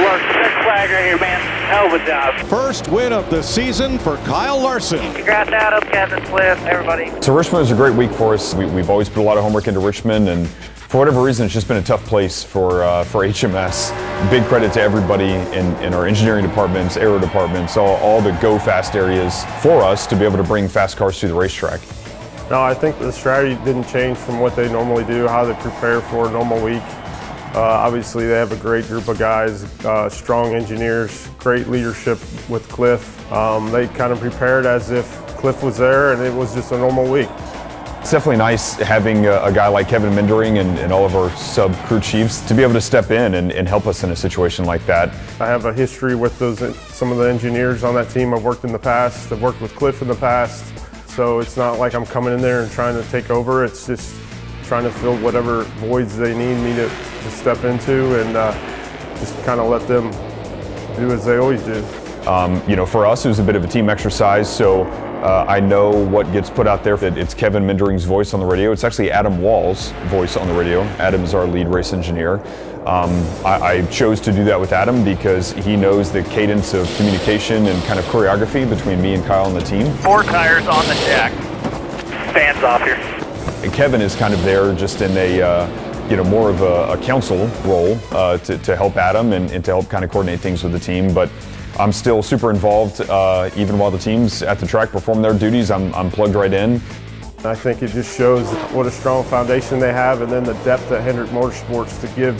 Good work. Check flag right here, man. Hell of a job. First win of the season for Kyle Larson. Congrats, Adam, Kevin, Cliff, everybody. So Richmond is a great week for us. We, have always put a lot of homework into Richmond, and for whatever reason, it's just been a tough place for uh, for HMS. Big credit to everybody in, in our engineering departments, aero departments, all, all the go fast areas for us to be able to bring fast cars to the racetrack. No, I think the strategy didn't change from what they normally do, how they prepare for a normal week. Uh, obviously, they have a great group of guys, uh, strong engineers, great leadership with Cliff. Um, they kind of prepared as if Cliff was there and it was just a normal week. It's definitely nice having a, a guy like Kevin Meendering and, and, all of our sub crew chiefs to be able to step in and, and, help us in a situation like that. I have a history with those some of the engineers on that team. I've worked in the past. I've worked with Cliff in the past. So it's not like I'm coming in there and trying to take over. It's just trying to fill whatever voids they need me to, to step into and uh, just kind of let them do as they always do. Um, you know, for us, it was a bit of a team exercise. So uh, I know what gets put out there. It's Kevin Meendering's voice on the radio. It's actually Adam Wall's voice on the radio. Adam is our lead race engineer. Um, I, I, chose to do that with Adam because he knows the cadence of communication and kind of choreography between me and Kyle and the team. Four tires on the jack. Fans off here. And Kevin is kind of there just in a uh, you know, more of a, a counsel role uh, to, to, help Adam and, and, to help kind of coordinate things with the team. But I'm still super involved, uh, even while the teams at the track perform their duties. I'm, I'm plugged right in. I think it just shows what a strong foundation they have and then the depth at Hendrick Motorsports to give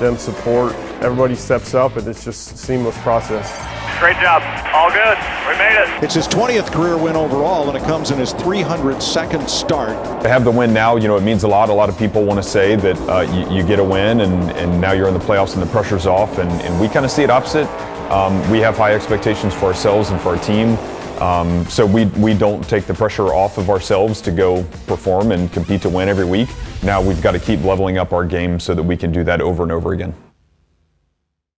them support. Everybody steps up and it's just a seamless process. Great job. All good. We made it. It's his 20th career win overall, and it comes in his 302nd start. To have the win now, you know, it means a lot. A lot of people want to say that uh, you, you, get a win and, and now you're in the playoffs and the pressure's off, and, and we kind of see it opposite. Um, we have high expectations for ourselves and for our team. Um, so we, we don't take the pressure off of ourselves to go perform and compete to win every week. Now we've got to keep leveling up our game so that we can do that over and over again.